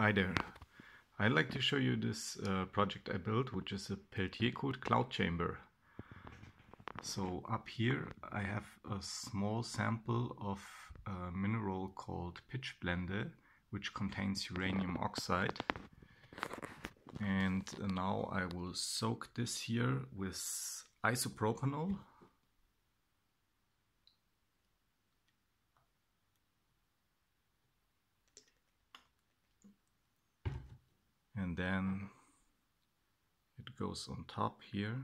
Hi there. I'd like to show you this uh, project I built, which is a Peltier cooled cloud chamber. So up here I have a small sample of a mineral called pitchblende, which contains uranium oxide. And now I will soak this here with isopropanol and then it goes on top here.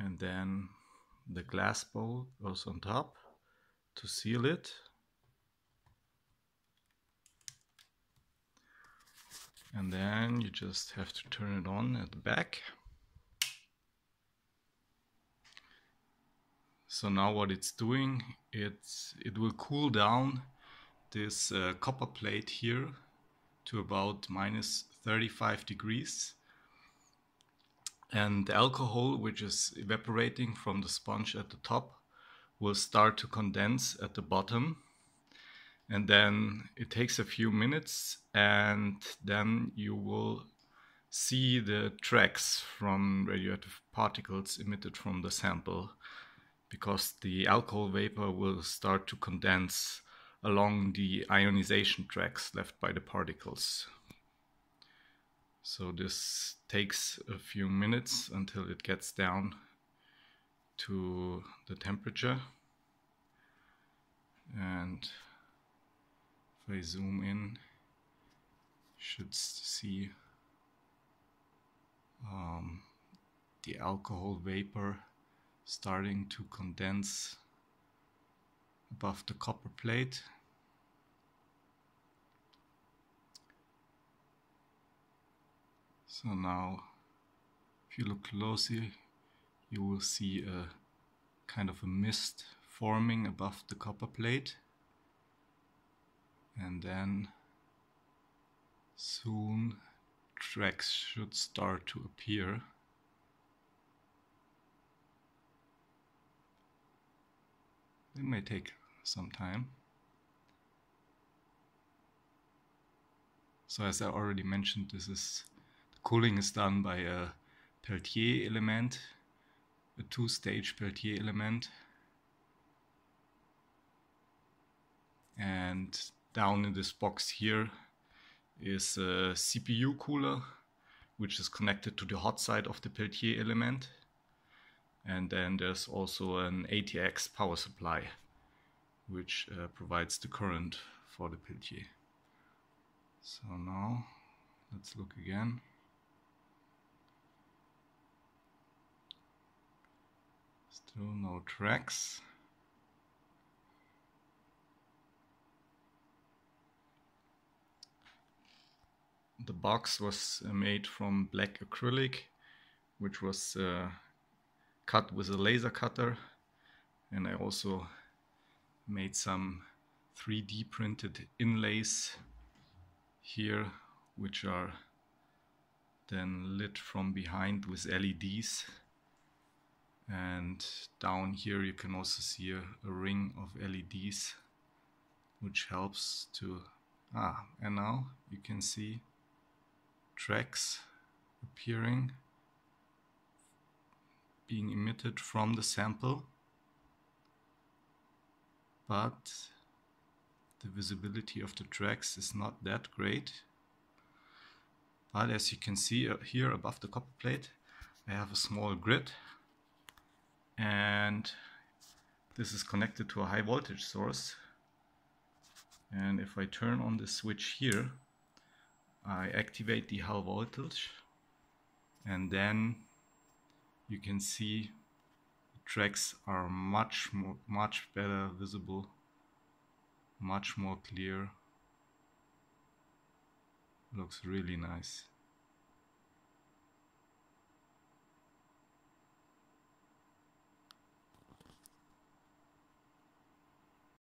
And then the glass bowl goes on top to seal it. And then you just have to turn it on at the back So now what it's doing, it's, it will cool down this uh, copper plate here to about minus 35 degrees. And the alcohol, which is evaporating from the sponge at the top, will start to condense at the bottom. And then it takes a few minutes and then you will see the tracks from radioactive particles emitted from the sample because the alcohol vapor will start to condense along the ionization tracks left by the particles. So this takes a few minutes until it gets down to the temperature. And if I zoom in, should see um, the alcohol vapor starting to condense above the copper plate. So now if you look closely you will see a kind of a mist forming above the copper plate and then soon tracks should start to appear It may take some time. So as I already mentioned, this is the cooling is done by a Peltier element, a two-stage Peltier element. And down in this box here is a CPU cooler, which is connected to the hot side of the Peltier element and then there's also an ATX power supply which uh, provides the current for the Peltier. So now let's look again. Still no tracks. The box was uh, made from black acrylic, which was uh, cut with a laser cutter and I also made some 3D printed inlays here which are then lit from behind with LEDs and down here you can also see a, a ring of LEDs which helps to ah and now you can see tracks appearing being emitted from the sample but the visibility of the tracks is not that great. But as you can see uh, here above the copper plate I have a small grid and this is connected to a high voltage source. And if I turn on the switch here I activate the high voltage and then you can see the tracks are much more much better visible much more clear. Looks really nice